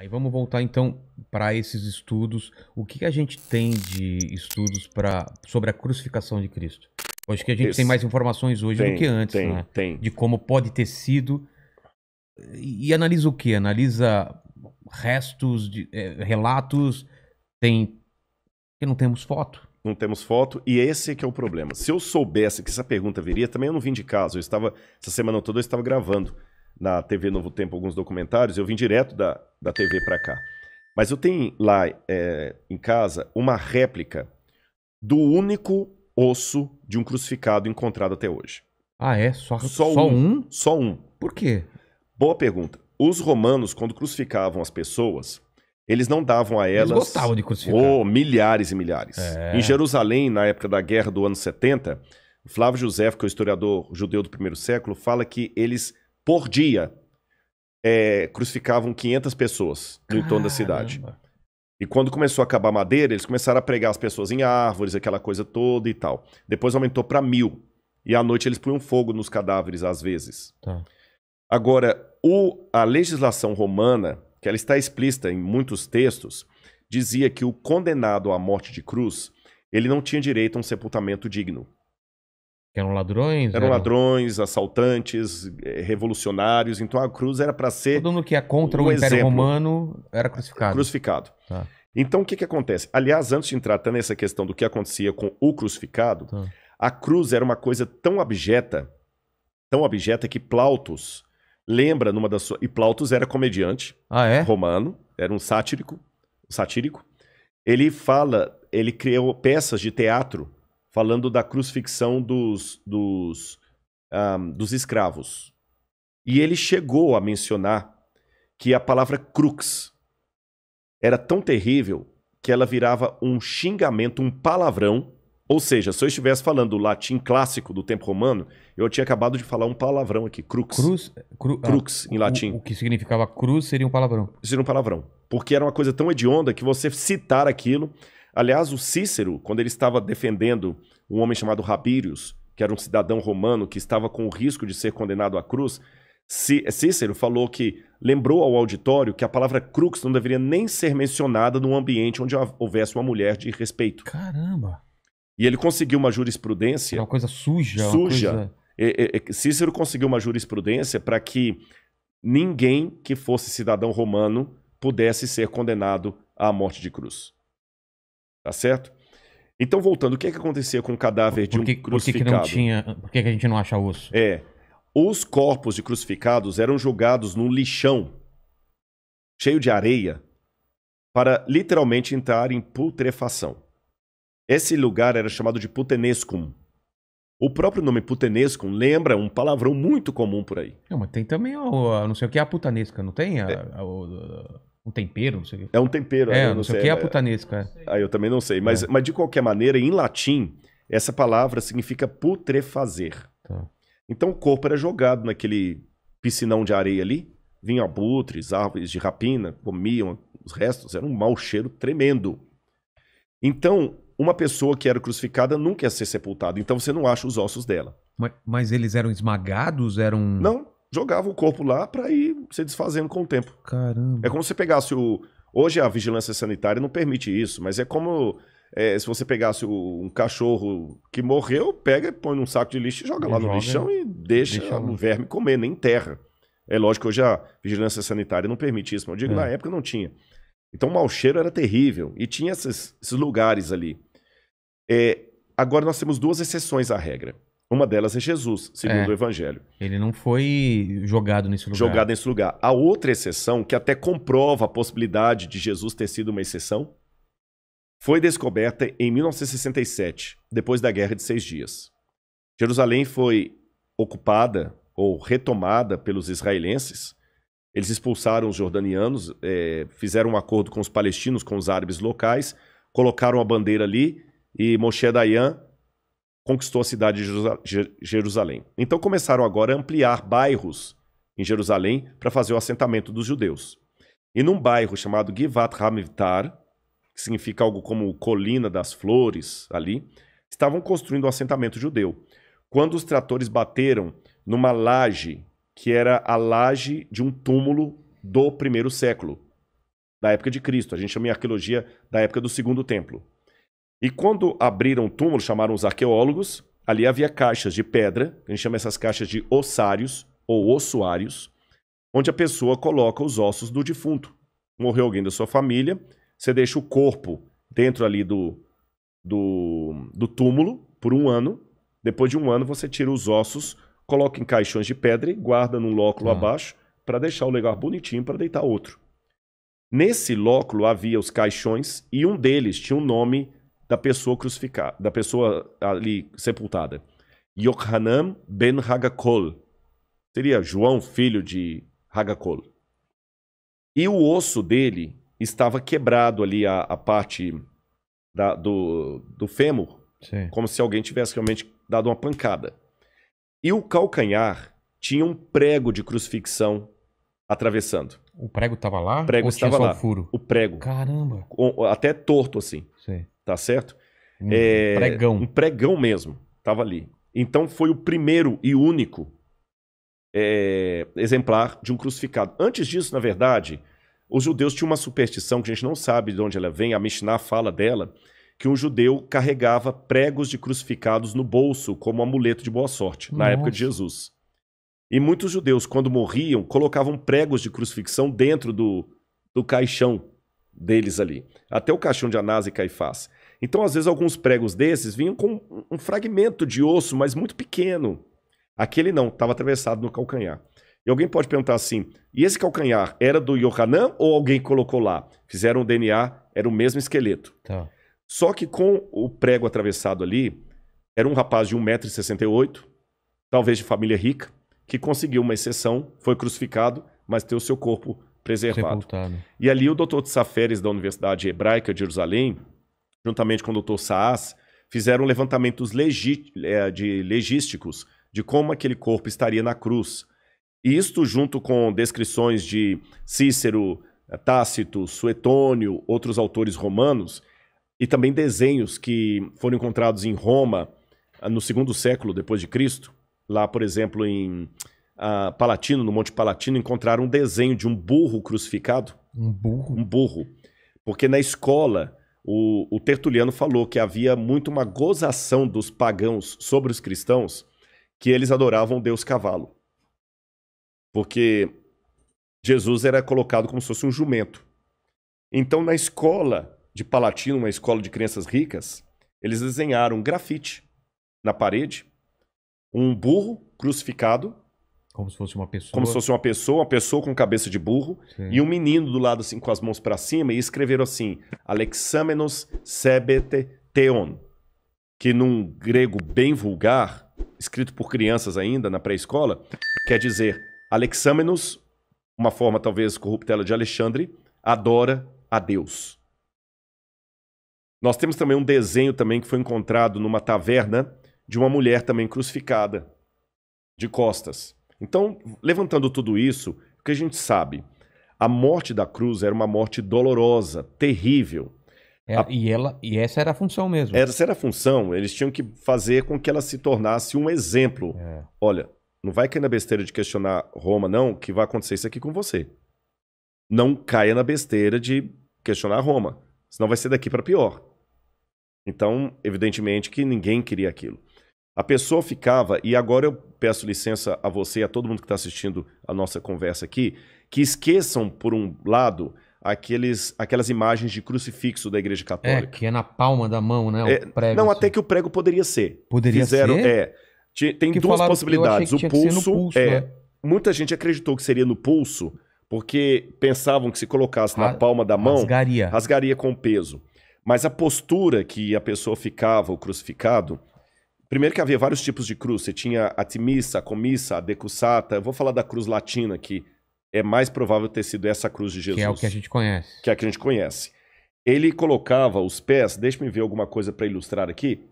Aí vamos voltar então para esses estudos. O que, que a gente tem de estudos para sobre a crucificação de Cristo? Acho que a gente Esse- tem mais informações hoje Tem, do que antes, tem, né? tem. De como pode ter sido. E, e analisa o quê? Analisa restos, de, eh, relatos, tem. Porque não temos foto. Não temos foto, e esse é que é o problema. Se eu soubesse que essa pergunta viria, também eu não vim de casa. Eu estava, essa semana toda eu estava gravando na TV Novo Tempo alguns documentários, eu vim direto da, da TV para cá. Mas eu tenho lá é, em casa uma réplica do único osso de um crucificado encontrado até hoje. Ah, é? Só, Só só um. um? Só um. Por quê? Boa pergunta. Os romanos, quando crucificavam as pessoas, eles não davam a Eles elas. gostavam de crucificar. Oh, milhares e milhares. É. Em Jerusalém, na época da guerra do ano 70, Flávio José, que é o historiador judeu do primeiro século, fala que eles, por dia, é, crucificavam 500 pessoas no entorno da cidade. E quando começou a acabar a madeira, eles começaram a pregar as pessoas em árvores, aquela coisa toda e tal. Depois aumentou para mil. E à noite eles punham fogo nos cadáveres, às vezes. Tá. Agora, o- a legislação romana, que ela está explícita em muitos textos, dizia que o condenado à morte de cruz, ele não tinha direito a um sepultamento digno. Eram ladrões? Eram ladrões, assaltantes, eh, revolucionários, então a cruz era para ser Todo mundo que é contra Um o Império exemplo. Romano era crucificado. crucificado. Tá. Então, o que, que acontece? Aliás, antes de entrar até nessa questão do que acontecia com o crucificado, Tá. a cruz era uma coisa tão abjeta, tão abjeta que Plautus lembra numa das suas... E Plautus era comediante, Ah, é? romano, era um sático, satírico. Ele fala, ele criou peças de teatro falando da crucifixão dos, dos, ahm, dos escravos. E ele chegou a mencionar que a palavra crux era tão terrível que ela virava um xingamento, um palavrão. Ou seja, se eu estivesse falando o latim clássico do tempo romano, eu tinha acabado de falar um palavrão aqui, crux. Cruz. Cru, Crux, ah, em o- latim. O, que significava cruz seria um palavrão. Era um palavrão. Porque era uma coisa tão hedionda que você citar aquilo. Aliás, o Cícero, quando ele estava defendendo um homem chamado Rabírios, que era um cidadão romano que estava com o risco de ser condenado à cruz, Cí- Cícero falou que lembrou ao auditório que a palavra crux não deveria nem ser mencionada num ambiente onde houvesse uma mulher de respeito. Caramba. E ele conseguiu uma jurisprudência uma coisa suja. Suja. coisa- Cícero conseguiu uma jurisprudência para que ninguém que fosse cidadão romano pudesse ser condenado à morte de cruz. Tá certo? Então, voltando, o que, é que acontecia com o cadáver de Por que, um por que, que crucificado? tinha. Por que, que a gente não acha osso? É, os corpos de crucificados eram jogados num lixão cheio de areia para literalmente entrar em putrefação. Esse lugar era chamado de putenescum. O próprio nome putenescum lembra um palavrão muito comum por aí. Não, mas tem também o, a- não sei o que é a putanesca, não tem? A- É. a- o- um tempero, não sei o. É um tempero. É, eu não sei o que é a putanesca. é. Ah, eu também não sei. Mas, mas de qualquer maneira, em latim, essa palavra significa putrefazer. Tá. Então o corpo era jogado naquele piscinão de areia ali, vinham abutres, árvores de rapina, comiam os restos, era um mau cheiro tremendo. Então, uma pessoa que era crucificada nunca ia ser sepultada, então você não acha os ossos dela. Mas, mas eles eram esmagados? Eram. Não, jogava o corpo lá para ir se desfazendo com o tempo. Caramba. É como se você pegasse o. Hoje a vigilância sanitária não permite isso, mas é como é, se você pegasse o- um cachorro que morreu, pega e põe num saco de lixo e joga E lá no joga, lixão e deixa, deixa o verme comer, nem terra. É lógico que hoje a vigilância sanitária não permite isso, mas eu digo, É. na época não tinha. Então o mau cheiro era terrível e tinha esses, esses lugares ali. É, agora nós temos duas exceções à regra. Uma delas é Jesus, segundo É. o Evangelho Ele não foi jogado nesse lugar. jogado nesse lugar. A outra exceção, que até comprova a possibilidade de Jesus ter sido uma exceção, foi descoberta em 1967, depois da Guerra de Seis Dias. Jerusalém foi ocupada ou retomada pelos israelenses. Eles expulsaram os jordanianos, eh, fizeram um acordo com os palestinos, com os árabes locais, colocaram a bandeira ali e Moshe Dayan conquistou a cidade de Jerusa- Je- Jerusalém. Então começaram agora a ampliar bairros em Jerusalém para fazer o assentamento dos judeus. E num bairro chamado Givat Hamivtar, que significa algo como colina das flores ali, estavam construindo um assentamento judeu. Quando os tratores bateram numa laje que era a laje de um túmulo do primeiro século. da época de Cristo. A gente chama em arqueologia da época do Segundo Templo. E quando abriram o túmulo, chamaram os arqueólogos, ali havia caixas de pedra, a gente chama essas caixas de ossários ou ossuários, onde a pessoa coloca os ossos do defunto. Morreu alguém da sua família, você deixa o corpo dentro ali do, do, do túmulo por um ano. Depois de um ano, você tira os ossos, coloca em caixões de pedra e guarda num lóculo Ah. abaixo para deixar o lugar bonitinho para deitar outro. Nesse lóculo havia os caixões e um deles tinha o nome da pessoa crucificada, da pessoa ali sepultada. Yohanan ben Hagakol. Seria João, filho de Hagakol. E o osso dele estava quebrado ali, a, a parte da- do, do fêmur, Sim. como se alguém tivesse realmente dado uma pancada. E o calcanhar tinha um prego de crucifixão atravessando. O prego tava lá? O prego estava lá. o furo? O prego. Caramba. até torto assim, Sei. Tá certo? Um É, pregão. Um pregão mesmo. Tava ali. Então foi o primeiro e único é, exemplar de um crucificado. Antes disso, na verdade, os judeus tinham uma superstição que a gente não sabe de onde ela vem, a Mishnah fala dela, que um judeu carregava pregos de crucificados no bolso como amuleto de boa sorte, na Nossa. época de Jesus. E muitos judeus, quando morriam, colocavam pregos de crucifixão dentro do, do caixão deles ali. Até o caixão de Anás e Caifás. Então, às vezes, alguns pregos desses vinham com um fragmento de osso, mas muito pequeno. Aquele não, estava atravessado no calcanhar. E alguém pode perguntar assim: e esse calcanhar era do Yohanan ou alguém colocou lá? Fizeram o DNA, era o mesmo esqueleto. Tá. Só que com o prego atravessado ali, era um rapaz de 1,68m, talvez de família rica, que conseguiu uma exceção, foi crucificado, mas teve o seu corpo preservado. Sepultado. E ali o Dr. Tsaferes da Universidade Hebraica de Jerusalém, juntamente com o Dr. Saas, fizeram levantamentos legi eh, de legísticos de como aquele corpo estaria na cruz. E isto junto com descrições de Cícero, Tácito, Suetônio, outros autores romanos, e também desenhos que foram encontrados em Roma ah, no segundo século depois de Cristo. Lá, por exemplo, em ah, Palatino, no Monte Palatino, encontraram um desenho de um burro crucificado Um burro. um burro. Porque na escola, o, o Tertuliano falou que havia muito uma gozação dos pagãos sobre os cristãos, que eles adoravam o deus cavalo. Porque Jesus era colocado como se fosse um jumento. Então, na escola de Palatino, uma escola de crianças ricas, eles desenharam um grafite na parede, um burro crucificado, Como se fosse uma pessoa. como se fosse uma pessoa, uma pessoa com cabeça de burro, Sim. e um menino do lado assim com as mãos para cima e escreveram assim: Alexamenos sebete theon, que num grego bem vulgar, escrito por crianças ainda na pré-escola, quer dizer Alexamenos, uma forma talvez corruptela de Alexandre, adora a Deus. Nós temos também um desenho também que foi encontrado numa taverna de uma mulher também crucificada, de costas. Então, levantando tudo isso, o que a gente sabe? A morte da cruz era uma morte dolorosa, terrível. É, a- e, ela, e essa era a função mesmo. Essa era a função, eles tinham que fazer com que ela se tornasse um exemplo. É. Olha, não vai cair na besteira de questionar Roma, não, que vai acontecer isso aqui com você. Não caia na besteira de questionar Roma, senão vai ser daqui para pior. Então, evidentemente que ninguém queria aquilo. A pessoa ficava, e agora eu peço licença a você e a todo mundo que está assistindo a nossa conversa aqui, que esqueçam, por um lado, aqueles, aquelas imagens de crucifixo da Igreja É, Católica. que é na palma da mão, né? O É, prego, não, assim. até que o prego poderia ser. Poderia Fizeram, ser? É. Tem Que duas possibilidades. O pulso, pulso, é. né? Muita gente acreditou que seria no pulso, porque pensavam que se colocasse na palma da mão, Rasgaria. rasgaria com o peso. Mas a postura que a pessoa ficava, o crucificado, primeiro que havia vários tipos de cruz. Você tinha a timissa, a comissa, a decussata. Eu vou falar da cruz latina, que é mais provável ter sido essa cruz de Jesus Que é o que a gente conhece. que é a que a gente conhece. Ele colocava os pés, deixa me ver alguma coisa para ilustrar aqui.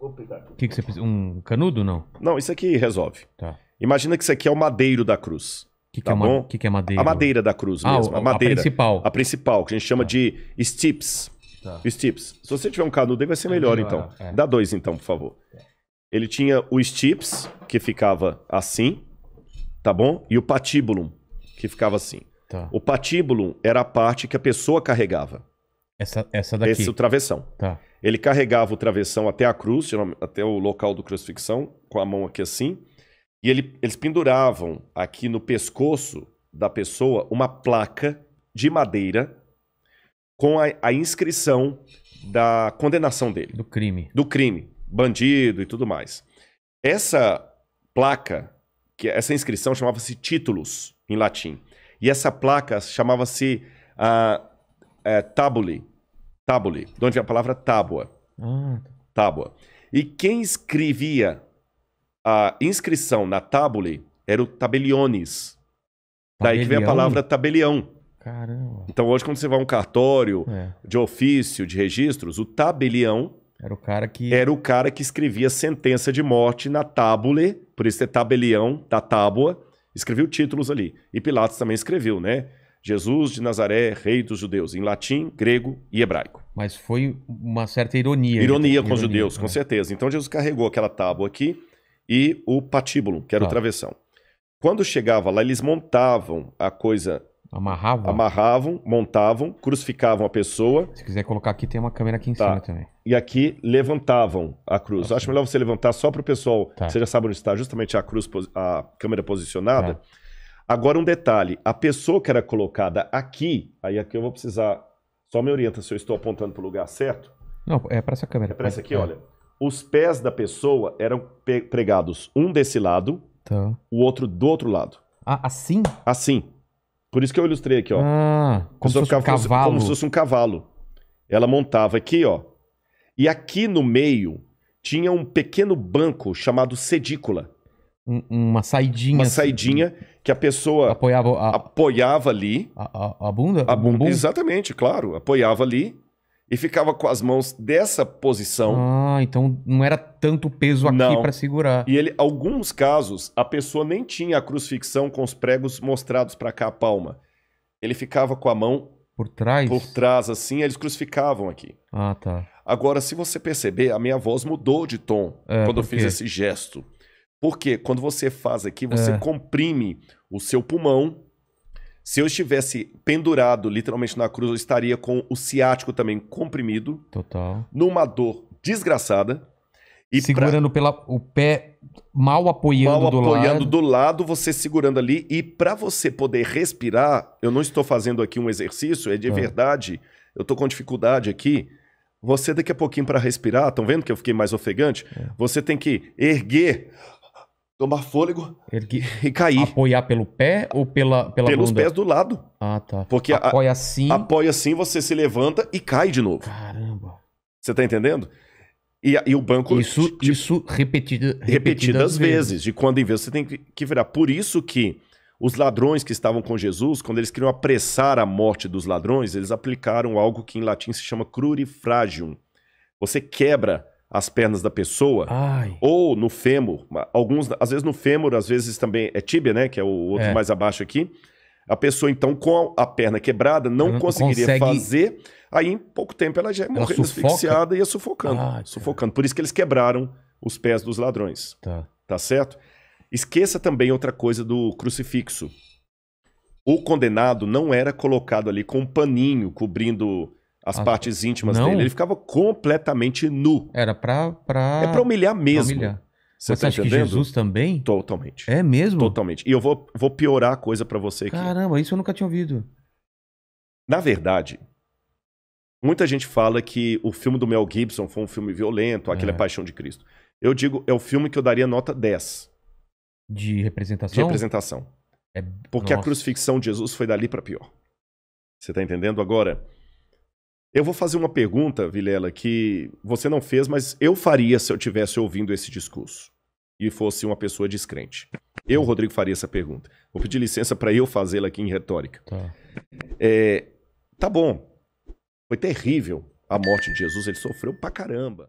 Vou pegar aqui. O que, que você precisa? Um canudo, não? Não, isso aqui resolve. Tá. Imagina que isso aqui é o madeiro da cruz. O que, que Tá é, ma- que, que é madeira? A madeira da cruz Ah, mesmo. o- a madeira. principal. A principal, que a gente chama de stips. Tá. Stips. Se você tiver um canudo aí, vai ser É melhor, melhor, então. é. Dá dois, então, por favor. Ele tinha o stips, que ficava assim, tá bom? E o patibulum, que ficava assim. Tá. O patíbulo era a parte que a pessoa carregava. Essa, essa daqui. Esse é o travessão. Tá. Ele carregava o travessão até a cruz, até o local do crucifixão, com a mão aqui assim. E ele- eles penduravam aqui no pescoço da pessoa uma placa de madeira com a, a inscrição da condenação dele, Do crime. do crime, bandido e tudo mais. Essa placa, que essa inscrição chamava-se títulos em latim. E essa placa chamava-se ah, eh, tabuli. Tabuli, de onde vem a palavra tábua Ah, tábua. E quem escrevia a inscrição na tábule era o tabeliones. Daí que vem a palavra tabelião. Caramba. Então hoje quando você vai a um cartório É. de ofício, de registros, o tabelião Era o cara que. era o cara que escrevia sentença de morte na tábule, por isso é tabelião, da tábua, escreveu títulos ali. E Pilatos também escreveu, né? Jesus de Nazaré, rei dos judeus, em latim, grego e hebraico. Mas foi uma certa ironia. Ironia com os judeus, com é. certeza. Então Jesus carregou aquela tábua aqui e o patíbulo, que era o Tá. travessão. Quando chegava lá, eles montavam a coisa, Amarrava. amarravam, montavam, crucificavam a pessoa Se quiser colocar aqui, tem uma câmera aqui em Tá. cima também. e aqui levantavam a cruz. Eu acho melhor você levantar só para o pessoal, Tá. você já sabe onde está justamente a cruz, a câmera posicionada. Tá. Agora um detalhe, a pessoa que era colocada aqui, aí aqui eu vou precisar, só me orienta se eu estou apontando para o lugar certo. Não, é pra essa câmera. É para essa aqui, É. olha. Os pés da pessoa eram pregados um desse lado, Tá. o outro do outro lado. Ah, assim? Assim. Por isso que eu ilustrei aqui, ó. Ah, como se fosse um cavalo. Como se fosse um cavalo. Ela montava aqui, ó. E aqui no meio tinha um pequeno banco chamado sedícula. Um- uma saidinha. Uma assim, saidinha que a pessoa Apoiava a, apoiava ali. a, a- a bunda? A bumbum? Exatamente, claro. Apoiava ali e ficava com as mãos dessa posição. Ah, então não era tanto peso aqui pra segurar. E ele, alguns casos, a pessoa nem tinha a crucifixão com os pregos mostrados para cá a palma. Ele ficava com a mão Por trás? por trás assim, eles crucificavam aqui. Ah, tá. Agora, se você perceber, a minha voz mudou de tom É, quando eu fiz esse gesto. Porque quando você faz aqui, você É. comprime o seu pulmão. Se eu estivesse pendurado literalmente na cruz, eu estaria com o ciático também comprimido, Total. numa dor desgraçada. E pra- Segurando pela, o pé mal apoiando mal do apoiando lado. do lado, você segurando ali. E para você poder respirar, eu não estou fazendo aqui um exercício, é de Ah. verdade. Eu tô com dificuldade aqui. Você daqui a pouquinho para respirar, estão vendo que eu fiquei mais ofegante? É. Você tem que erguer, tomar fôlego Ergui- e cair Apoiar pelo pé ou pela, pela pelos bunda? pés do lado. Ah, tá. Porque a- Apoia assim. Apoia assim, você se levanta e cai de novo. Caramba. Você tá entendendo? E, e o banco Isso, te- isso repetida, repetidas vezes, de quando em vez você tem que, que virar. Por isso que os ladrões que estavam com Jesus, quando eles queriam apressar a morte dos ladrões, eles aplicaram algo que em latim se chama crurifragium. Você quebra as pernas da pessoa, Ai. ou no fêmur, alguns, às vezes no fêmur, às vezes também é tíbia, né, que é o outro É. mais abaixo aqui. A pessoa então com a perna quebrada não não conseguiria consegue- fazer, aí em pouco tempo ela já ia morrendo asfixiada e ia sufocando, Ah, cara. sufocando. Por isso que eles quebraram os pés dos ladrões Tá. tá certo? Esqueça também outra coisa do crucifixo. O condenado não era colocado ali com um paninho cobrindo as Ah, partes íntimas não? dele. Ele ficava completamente nu. Era pra. pra... É pra humilhar pra mesmo. humilhar. Você tá você acha que entendendo? Jesus também? Totalmente. É mesmo? Totalmente. E eu vou, vou piorar a coisa pra você aqui. Caramba, isso eu nunca tinha ouvido. Na verdade, muita gente fala que o filme do Mel Gibson foi um filme violento, aquele é, É. Paixão de Cristo. Eu digo, é o filme que eu daria nota 10 De representação? de representação. É... Porque a Nossa. crucifixão de Jesus foi dali pra pior. Você tá entendendo? Agora, eu vou fazer uma pergunta, Vilela, que você não fez, mas eu faria se eu tivesse ouvindo esse discurso e fosse uma pessoa descrente. Eu, Rodrigo, faria essa pergunta. Vou pedir licença pra eu fazê-la aqui em retórica. Tá. É, tá bom. Foi terrível a morte de Jesus, ele sofreu pra caramba.